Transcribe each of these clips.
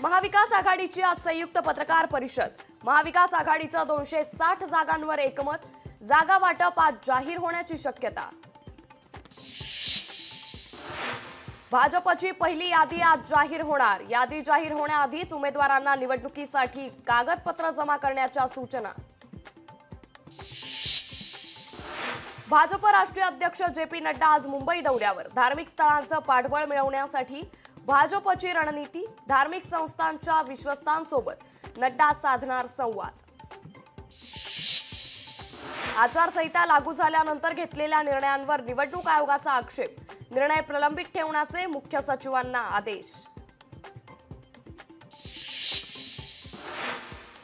महाविकास आघाडीची आज संयुक्त पत्रकार परिषद. महाविकास आघाडीचं दोनशे साठ जागांवर एकमत. जागा वाटप आज जाहीर होण्याची शक्यता. भाजपची पहिली यादी आज जाहीर होणार. यादी जाहीर होण्याआधीच उमेदवारांना निवडणुकीसाठी कागदपत्र जमा करण्याच्या सूचना. भाजप राष्ट्रीय अध्यक्ष जे पी नड्डा आज मुंबई दौऱ्यावर. धार्मिक स्थळांचं पाठबळ मिळवण्यासाठी भाजपची रणनीती धार्मिक संस्थांच्या विश्वस्तांसोबत नड्डा साधणार संवाद. आचारसंहिता लागू झाल्यानंतर घेतलेल्या निर्णयांवर निवडणूक आयोगाचा आक्षेप. निर्णय प्रलंबित ठेवण्याचे मुख्य सचिवांना आदेश.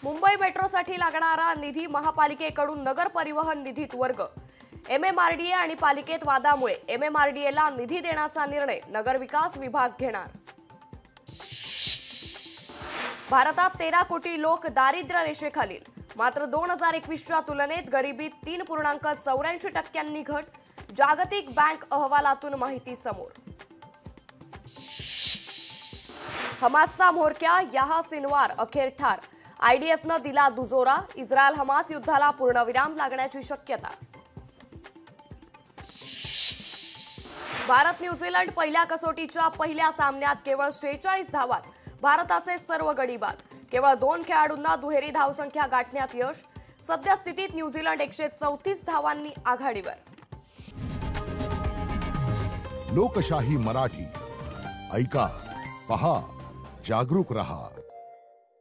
मुंबई मेट्रोसाठी लागणारा निधी महापालिकेकडून नगर परिवहन निधीत वर्ग. M A R D A आणि पालिकेत वादामुळे एम एम आर डी एला निधी देण्याचा निर्णय नगरविकास विभाग घेणार. भारतात तेरा कोटी लोक दारिद्र्य रेषेखालील. मात्र दोन हजार एकवीसच्या तुलनेत गरिबीत तीन पूर्णांक चौऱ्याऐंशी टक्क्यांनी घट. जागतिक बँक अहवालातून माहिती समोर. हमासचा म्होरक्या याहा सिनवार अखेर ठार. आयडीएफनं दिला दुजोरा. इस्रायल हमास युद्धाला पूर्णविराम लागण्याची शक्यता. भारत न्यूझीलंड पहिल्या कसोटीच्या पहिल्या सामन्यात केवळ शेहेचाळीस धावात भारताचे सर्व गडीबाद. केवळ दोन खेळाडूंना दुहेरी धावसंख्या गाठण्यात यश. सध्या स्थितीत न्यूझीलंड एकशे चौतीस धावांनी आघाडीवर. लोकशाही मराठी. ऐका पहा जागरूक रहा.